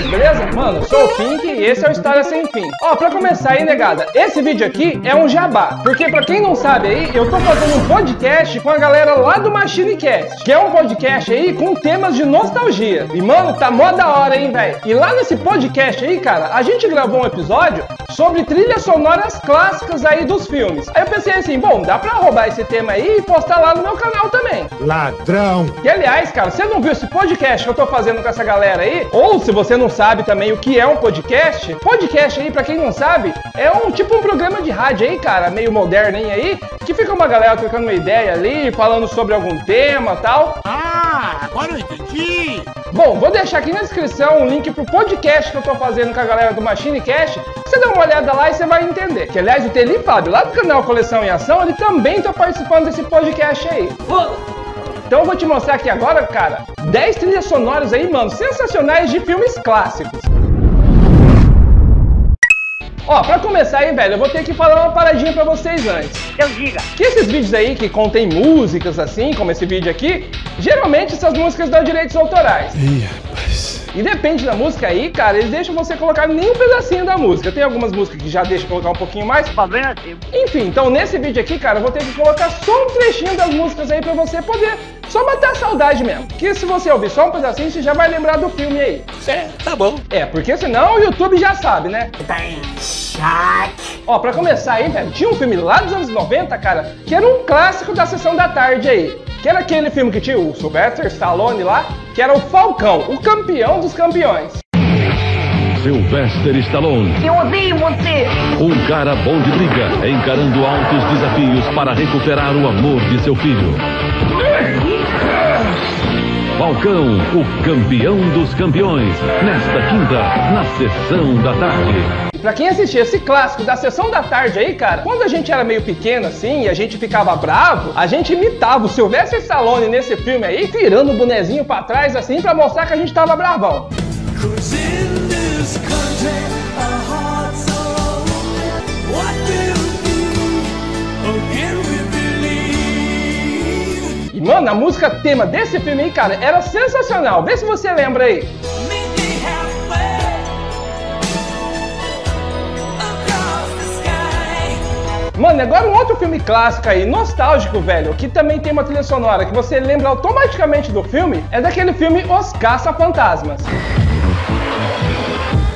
Beleza? Mano, eu sou o Pink e esse é o História Sem Fim. Ó, pra começar aí, negada, esse vídeo aqui é um jabá. Porque pra quem não sabe aí, eu tô fazendo um podcast com a galera lá do Machine Cast, que é um podcast aí com temas de nostalgia. E, mano, tá mó da hora, hein, velho? E lá nesse podcast aí, cara, a gente gravou um episódio sobre trilhas sonoras clássicas aí dos filmes. Aí eu pensei assim, bom, dá pra roubar esse tema aí e postar lá no meu canal também. Ladrão! E aliás, cara, você não viu esse podcast que eu tô fazendo com essa galera aí? Ou se você não sabe também o que é um podcast, podcast aí, pra quem não sabe, é um tipo um programa de rádio aí, cara, meio moderno aí, que fica uma galera trocando uma ideia ali, falando sobre algum tema tal. Ah, agora eu entendi! Bom, vou deixar aqui na descrição um link pro podcast que eu tô fazendo com a galera do Machine Cast. Você dá uma olhada lá e você vai entender. Que aliás, o Teli Fábio, lá do canal Coleção em Ação, ele também tá participando desse podcast aí. Então eu vou te mostrar aqui agora, cara, 10 trilhas sonoras aí, mano, sensacionais de filmes clássicos. Ó, pra começar aí, velho, eu vou ter que falar uma paradinha pra vocês antes. Eu diga. Que esses vídeos aí que contém músicas assim, como esse vídeo aqui, geralmente essas músicas dão direitos autorais. Ih, rapaz. E depende da música aí, cara, eles deixam você colocar nem um pedacinho da música. Tem algumas músicas que já deixam colocar um pouquinho mais. Problema é. Enfim, então nesse vídeo aqui, cara, eu vou ter que colocar só um trechinho das músicas aí pra você poder só matar a saudade mesmo. Que se você ouvir só um pedacinho, você já vai lembrar do filme aí. É, tá bom. É, porque senão o YouTube já sabe, né? Ó, pra começar aí, velho, tinha um filme lá dos anos 90, cara, que era um clássico da sessão da tarde aí. Que era aquele filme que tinha o Sylvester Stallone lá, que era o Falcão, o campeão dos campeões. Sylvester Stallone, Eu odeio você. um cara bom de briga, encarando altos desafios para recuperar o amor de seu filho. Falcão, o campeão dos campeões, nesta quinta, na sessão da tarde. Pra quem assistia esse clássico da sessão da tarde aí, cara, quando a gente era meio pequeno assim e a gente ficava bravo, a gente imitava o Sylvester Stallone nesse filme aí, virando o bonezinho pra trás assim pra mostrar que a gente tava bravão. E mano, a música tema desse filme aí, cara, era sensacional. Vê se você lembra aí. Mano, agora um outro filme clássico aí, nostálgico, velho, que também tem uma trilha sonora que você lembra automaticamente do filme, é daquele filme Os Caça-Fantasmas.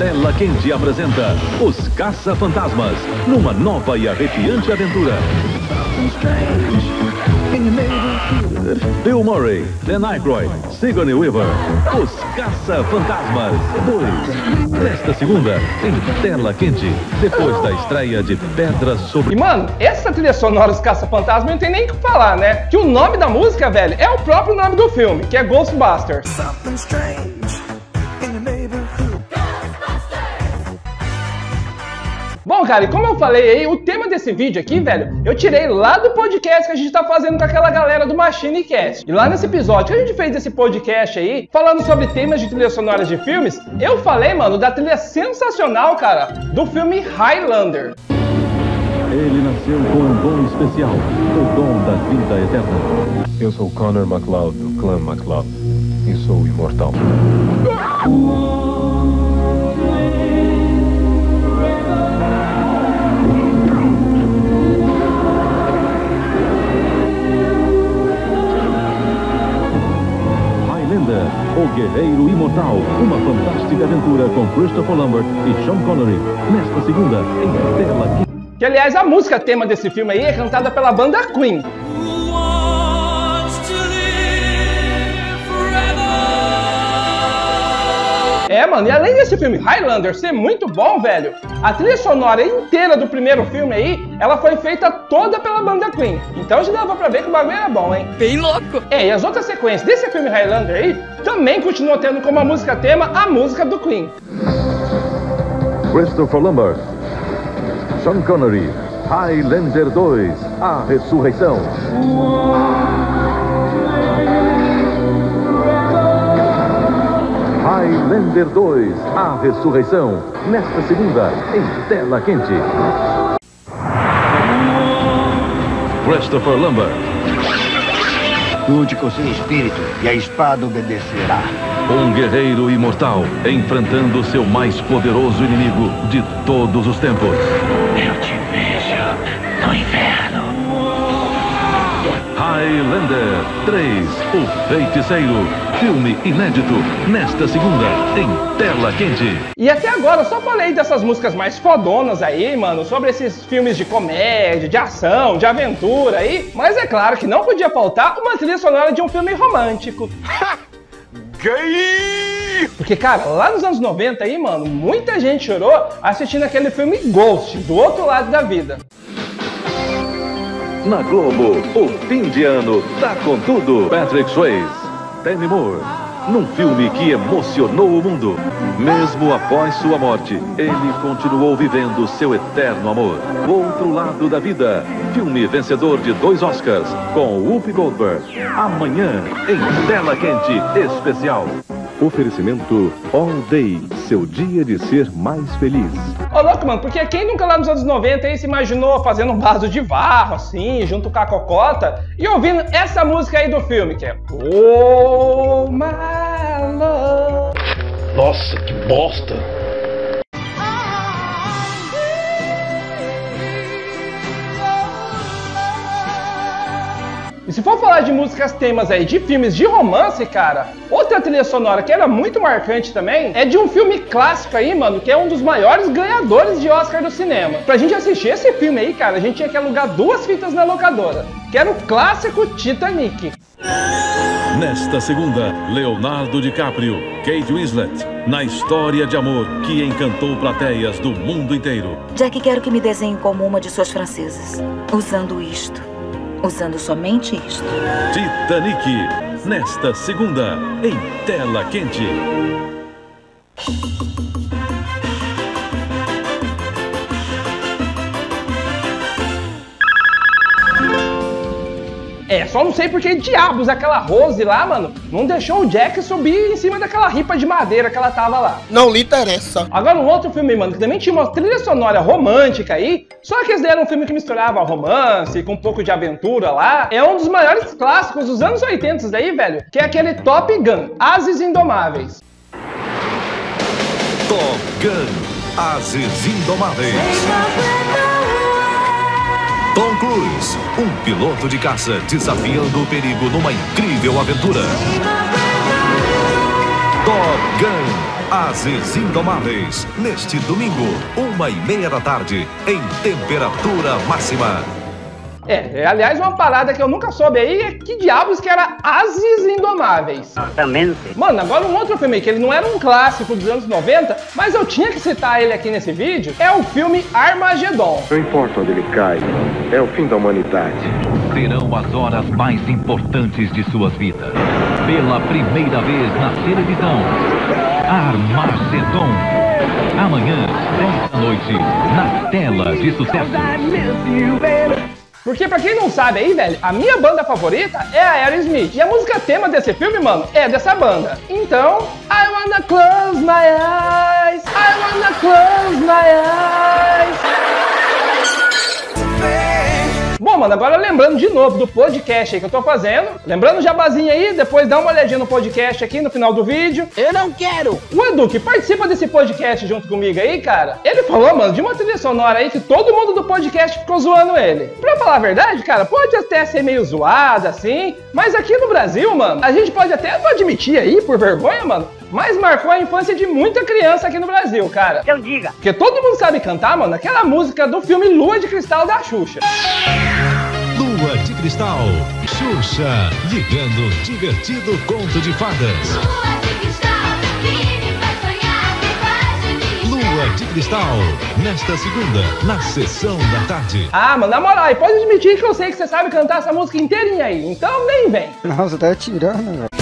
Tela Quente apresenta Os Caça-Fantasmas, numa nova e arrepiante aventura. Bill Murray, Dan Aykroyd, Sigourney Weaver, Os Caça-Fantasmas 2. Nesta segunda, em Tela Quente, depois da estreia de Pedras sobre E mano, essa trilha sonora Os Caça-Fantasmas não tem nem o que falar, né? Que o nome da música, velho, é o próprio nome do filme, que é Ghostbusters. Something strange Bom, cara, e como eu falei aí, o tema desse vídeo aqui, velho, eu tirei lá do podcast que a gente tá fazendo com aquela galera do Machine Cast. E lá nesse episódio que a gente fez esse podcast aí, falando sobre temas de trilhas sonoras de filmes, eu falei, mano, da trilha sensacional, cara, do filme Highlander. Ele nasceu com um dom especial, o dom da vida eterna. Eu sou Connor MacLeod, do clã MacLeod, e sou imortal. Guerreiro Imortal, uma fantástica aventura com Christopher Lambert e Sean Connery. Nesta segunda, em Tela. Que aliás, a música tema desse filme aí é cantada pela banda Queen. É, mano, e além desse filme Highlander ser muito bom, velho, a trilha sonora inteira do primeiro filme aí, ela foi feita toda pela banda Queen. Então já dava pra ver que o bagulho era bom, hein? Bem louco. É, e as outras sequências desse filme Highlander aí também continuam tendo como a música tema a música do Queen. Christopher Lambert, Sean Connery, Highlander 2, A Ressurreição. Highlander 2, A Ressurreição, nesta segunda, em Tela Quente. Christopher Lambert, Lute com seu espírito e a espada obedecerá. Um guerreiro imortal enfrentando seu mais poderoso inimigo de todos os tempos. Eu te vejo no inverno. Highlander 3, O Feiticeiro. Filme inédito nesta segunda em tela quente. E até agora eu só falei dessas músicas mais fodonas aí, mano, sobre esses filmes de comédia, de ação, de aventura aí. Mas é claro que não podia faltar uma trilha sonora de um filme romântico. Gay! Porque, cara, lá nos anos 90 aí, mano, muita gente chorou assistindo aquele filme Ghost, do outro lado da vida. Na Globo, o fim de ano tá com tudo. Patrick Swayze, Demi Moore, num filme que emocionou o mundo. Mesmo após sua morte, ele continuou vivendo seu eterno amor. Outro Lado da Vida, filme vencedor de dois Oscars, com Whoopi Goldberg. Amanhã, em tela quente especial. Oferecimento All Day, seu dia de ser mais feliz. Ô, louco, mano, porque quem nunca lá nos anos 90 aí se imaginou fazendo um vaso de barro, assim, junto com a cocota, e ouvindo essa música aí do filme, que é Oh My Love. Nossa, que bosta! E se for falar de músicas temas aí de filmes de romance, cara, outra trilha sonora que era muito marcante também é de um filme clássico aí, mano, que é um dos maiores ganhadores de Oscar do cinema. Pra gente assistir esse filme aí, cara, a gente tinha que alugar duas fitas na locadora, que era o clássico Titanic. Nesta segunda, Leonardo DiCaprio, Kate Winslet, na história de amor que encantou plateias do mundo inteiro. Jack, quero que me desenhe como uma de suas francesas. Usando isto. Usando somente isto. Titanic, nesta segunda, em tela quente. Só não sei por que diabos aquela Rose lá, mano, não deixou o Jack subir em cima daquela ripa de madeira que ela tava lá. Não lhe interessa. Agora, um outro filme, mano, que também tinha uma trilha sonora romântica aí, só que esse daí era um filme que misturava romance com um pouco de aventura lá. É um dos maiores clássicos dos anos 80 isso daí, velho, que é aquele Top Gun, Ases Indomáveis. Top Gun, Ases Indomáveis. Tom Cruise, um piloto de caça desafiando o perigo numa incrível aventura. Top Gun, Ases Indomáveis, neste domingo, uma e meia da tarde, em temperatura máxima. É, é, aliás, uma parada que eu nunca soube aí é que diabos que era Ases Indomáveis. Mano, agora um outro filme que ele não era um clássico dos anos 90, mas eu tinha que citar ele aqui nesse vídeo, é o filme Armagedon. Não importa onde ele cai, é o fim da humanidade. Serão as horas mais importantes de suas vidas. Pela primeira vez na televisão, Armagedon. Amanhã, 10 da noite, na tela de sucesso. Porque pra quem não sabe aí, velho, a minha banda favorita é a Aerosmith. E a música tema desse filme, mano, é dessa banda. Então, I wanna close my eyes, I wanna close my eyes. Mano, agora lembrando de novo do podcast aí que eu tô fazendo. Lembrando o jabazinho aí, depois dá uma olhadinha no podcast aqui no final do vídeo. Eu não quero. O Edu, que participa desse podcast junto comigo aí, cara, ele falou, mano, de uma trilha sonora aí que todo mundo do podcast ficou zoando ele. Pra falar a verdade, cara, pode até ser meio zoada, assim, mas aqui no Brasil, mano, a gente pode até não admitir aí, por vergonha, mano, mas marcou a infância de muita criança aqui no Brasil, cara. Então diga. Porque todo mundo sabe cantar, mano, aquela música do filme Lua de Cristal da Xuxa. Lua de Cristal, Xuxa, ligando divertido conto de fadas. Lua de Cristal, nesta segunda, na sessão da tarde. Ah, mano, na moral, aí pode admitir que eu sei que você sabe cantar essa música inteirinha aí, então nem vem. Nossa, tá tirando, velho.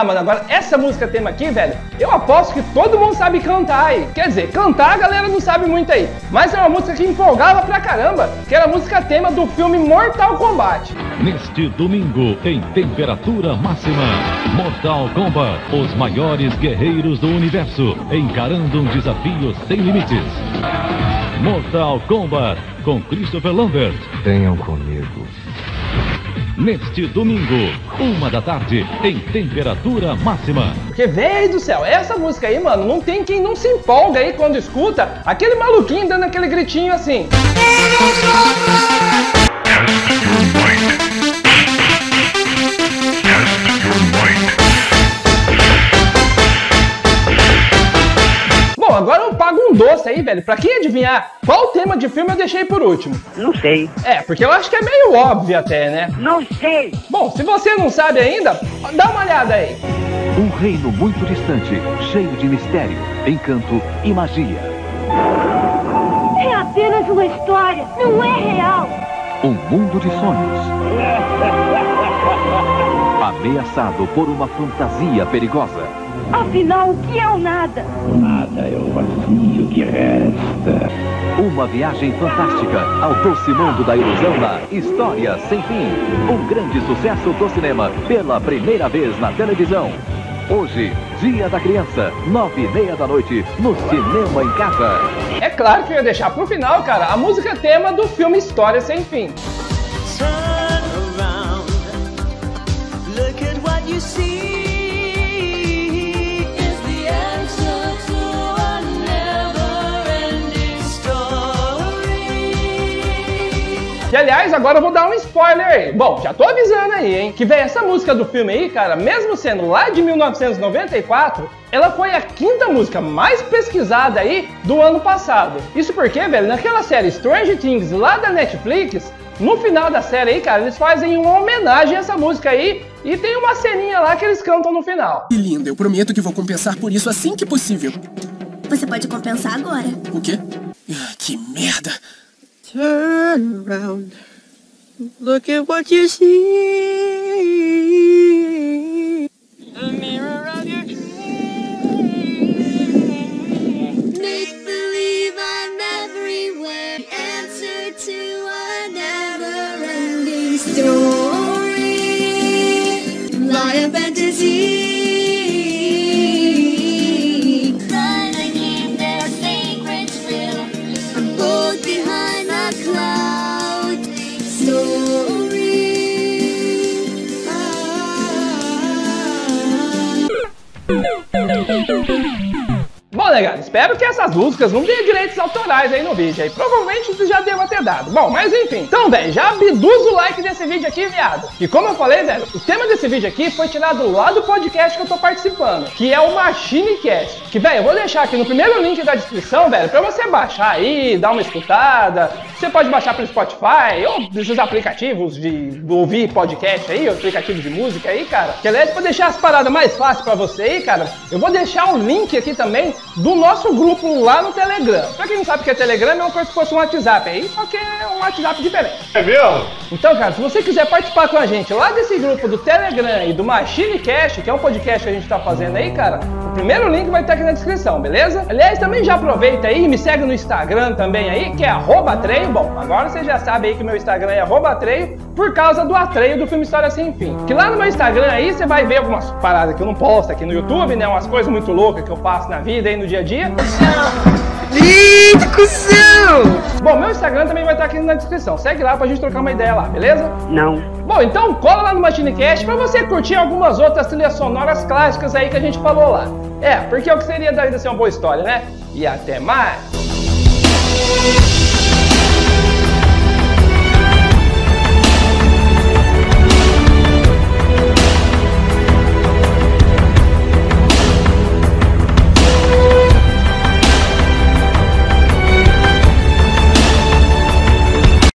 Ah, mano, agora essa música tema aqui, velho, eu aposto que todo mundo sabe cantar aí. Quer dizer, cantar a galera não sabe muito aí. Mas é uma música que empolgava pra caramba, que era a música tema do filme Mortal Kombat. Neste domingo, em temperatura máxima, Mortal Kombat, os maiores guerreiros do universo, encarando um desafio sem limites. Mortal Kombat, com Christopher Lambert. Venham comigo. Neste domingo, uma da tarde, em temperatura máxima. Porque, velho do céu, essa música aí, mano, não tem quem não se empolga aí quando escuta aquele maluquinho dando aquele gritinho assim. Doce aí, velho. Pra quem adivinhar qual tema de filme eu deixei por último? Não sei. É, porque eu acho que é meio óbvio até, né? Não sei. Bom, se você não sabe ainda, dá uma olhada aí. Um reino muito distante, cheio de mistério, encanto e magia. É apenas uma história, não é real. Um mundo de sonhos. Ameaçado por uma fantasia perigosa. Afinal, o que é o nada? Nada é o vazio que resta. Uma viagem fantástica ao doce mundo da ilusão na História Sem Fim. Um grande sucesso do cinema pela primeira vez na televisão. Hoje, Dia da Criança, nove e meia da noite, no Cinema em Casa. É claro que eu ia deixar pro final, cara, a música tema do filme História Sem Fim. Que aliás, agora eu vou dar um spoiler aí. Bom, já tô avisando aí, hein? Que vem essa música do filme aí, cara, mesmo sendo lá de 1994, ela foi a quinta música mais pesquisada aí do ano passado. Isso porque, velho, naquela série Stranger Things lá da Netflix, no final da série aí, cara, eles fazem uma homenagem a essa música aí e tem uma ceninha lá que eles cantam no final. Que lindo, eu prometo que vou compensar por isso assim que possível. Você pode compensar agora. O quê? Ah, que merda! Turn around. Look at what you see. The mirror espero que essas músicas não tenham direitos autorais aí no vídeo. Aí provavelmente você já deva ter dado. Bom, mas enfim. Então, velho, já abduz o like desse vídeo aqui, viado. E como eu falei, velho, o tema desse vídeo aqui foi tirado lá do podcast que eu tô participando, que é o MachineCast. Que, velho, eu vou deixar aqui no primeiro link da descrição, velho, pra você baixar aí, dar uma escutada. Você pode baixar pelo Spotify ou desses aplicativos de ouvir podcast aí, aplicativo de música aí, cara. Que aliás, pra deixar as paradas mais fáceis pra você aí, cara, eu vou deixar o link aqui também do nosso grupo lá no Telegram. Pra quem não sabe o que é Telegram, é uma coisa que fosse um WhatsApp aí, só que é um WhatsApp diferente. É mesmo? Então, cara, se você quiser participar com a gente lá desse grupo do Telegram e do MachineCast, que é um podcast que a gente tá fazendo aí, cara, o primeiro link vai estar aqui na descrição, beleza? Aliás, também já aproveita aí e me segue no Instagram também aí, que é arroba treio. Bom, agora você já sabe aí que meu Instagram é arroba treio, por causa do atreio do filme História Sem Fim. Que lá no meu Instagram aí você vai ver algumas paradas que eu não posto aqui no YouTube, né? Umas coisas muito loucas que eu faço na vida aí no dia a dia. Ih, cuzão! Bom, meu Instagram também vai estar aqui na descrição. Segue lá pra gente trocar uma ideia lá, beleza? Não. Bom, então cola lá no MachineCast pra você curtir algumas outras trilhas sonoras clássicas aí que a gente falou lá. É, porque é o que seria da vida ser uma boa história, né? E até mais!